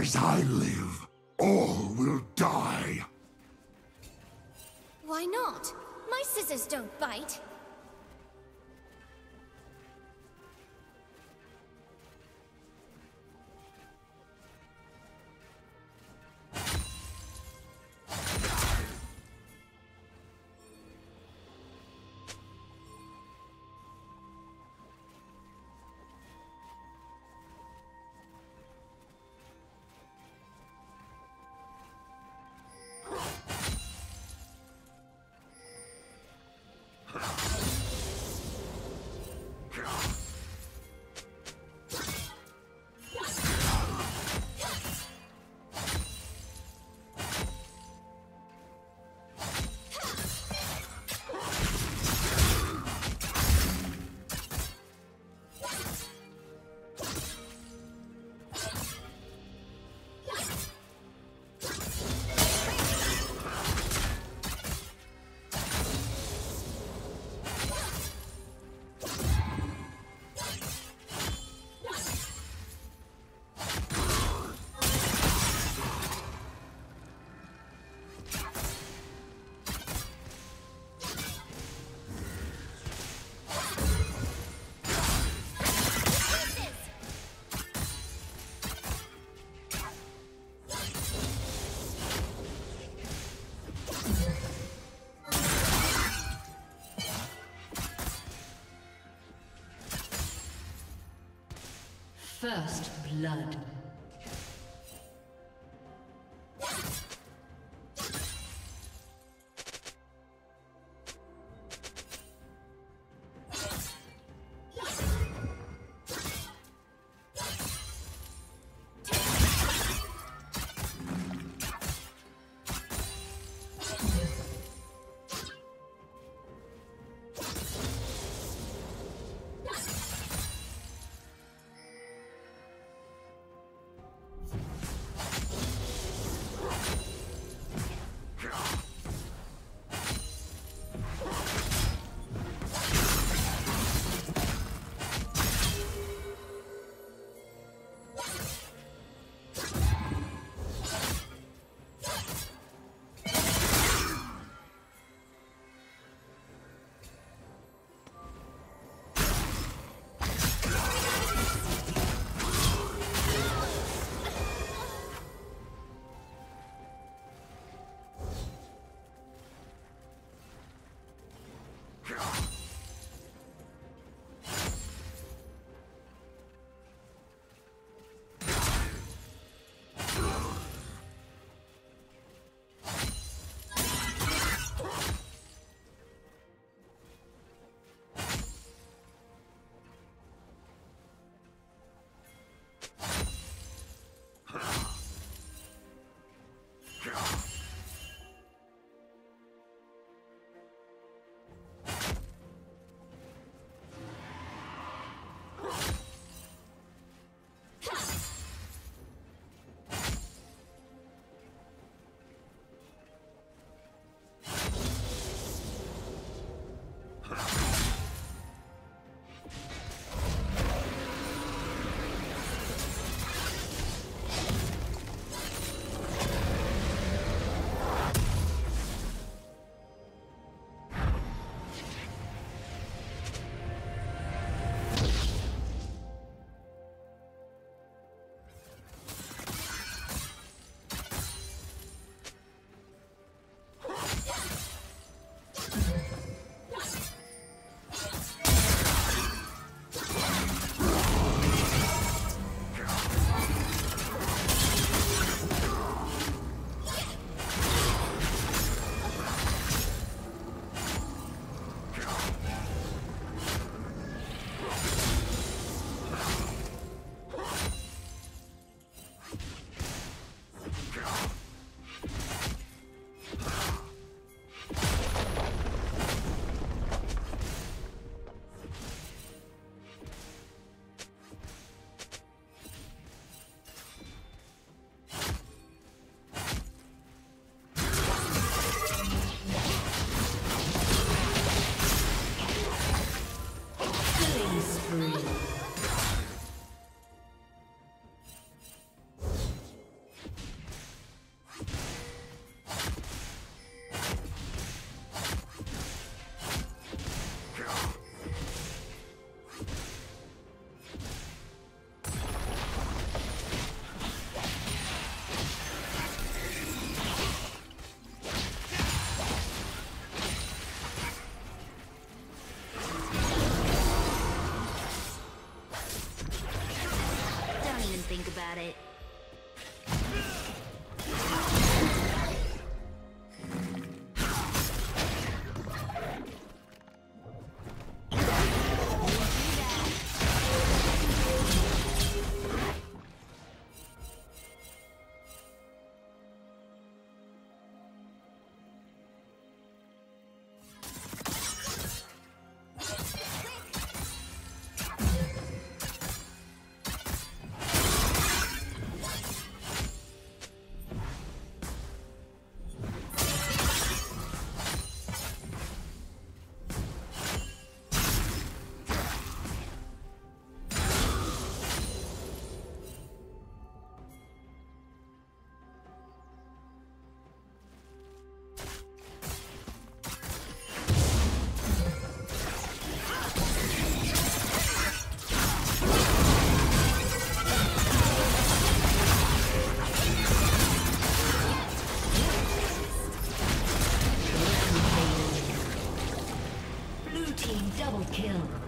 As I live, all will die. Why not? My scissors don't bite. First blood. Double kill.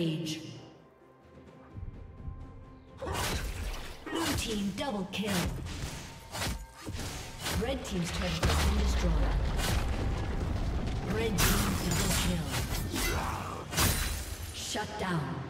Rampage. Blue team double kill. Red team's turret has been destroyed. Red team double kill. Shut down.